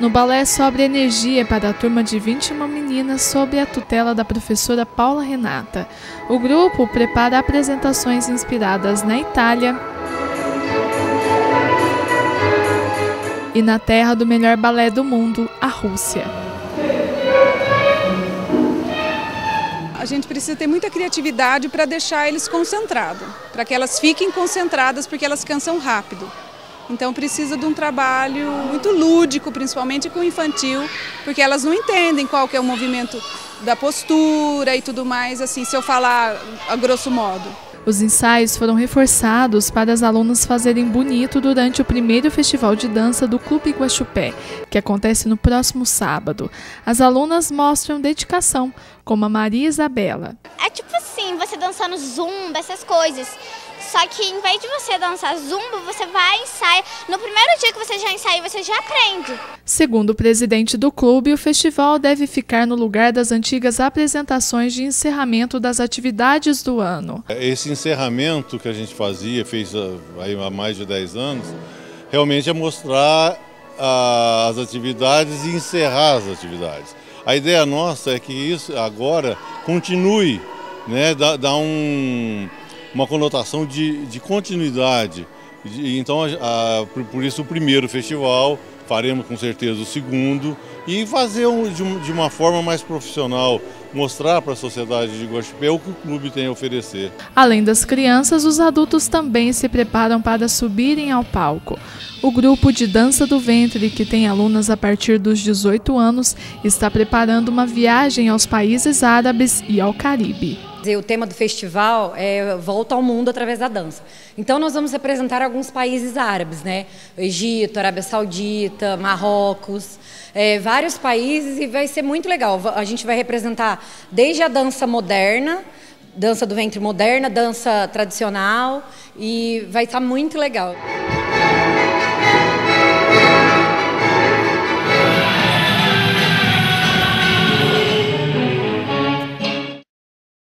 No balé Sobre Energia para a turma de 21 meninas sob a tutela da professora Paula Renata. O grupo prepara apresentações inspiradas na Itália e na terra do melhor balé do mundo, a Rússia. A gente precisa ter muita criatividade para deixar eles concentrados, para que elas fiquem concentradas, porque elas cansam rápido. Então precisa de um trabalho muito lúdico, principalmente com o infantil, porque elas não entendem qual que é o movimento da postura e tudo mais, assim, se eu falar a grosso modo. Os ensaios foram reforçados para as alunas fazerem bonito durante o primeiro festival de dança do Clube Guaxupé, que acontece no próximo sábado. As alunas mostram dedicação, como a Maria Isabela. É tipo assim, você dançando zumba, essas coisas. Só que em vez de você dançar zumba, você vai ensaiar. No primeiro dia que você já ensaia, você já aprende. Segundo o presidente do clube, o festival deve ficar no lugar das antigas apresentações de encerramento das atividades do ano. Esse encerramento que a gente fazia, fez aí há mais de 10 anos, realmente é mostrar ah, as atividades e encerrar as atividades. A ideia nossa é que isso agora continue, né, dá um uma conotação de, de continuidade. Então, a, por isso, o primeiro festival, faremos com certeza o segundo, e fazer um, de, de, uma forma mais profissional, mostrar para a sociedade de Guaxupé o que o clube tem a oferecer. Além das crianças, os adultos também se preparam para subirem ao palco. O grupo de dança do ventre, que tem alunas a partir dos 18 anos, está preparando uma viagem aos países árabes e ao Caribe. O tema do festival é Volta ao Mundo através da dança. Então nós vamos representar alguns países árabes, né? Egito, Arábia Saudita, Marrocos, é, vários países e vai ser muito legal. A gente vai representar desde a dança moderna, dança do ventre moderna, dança tradicional e vai estar muito legal.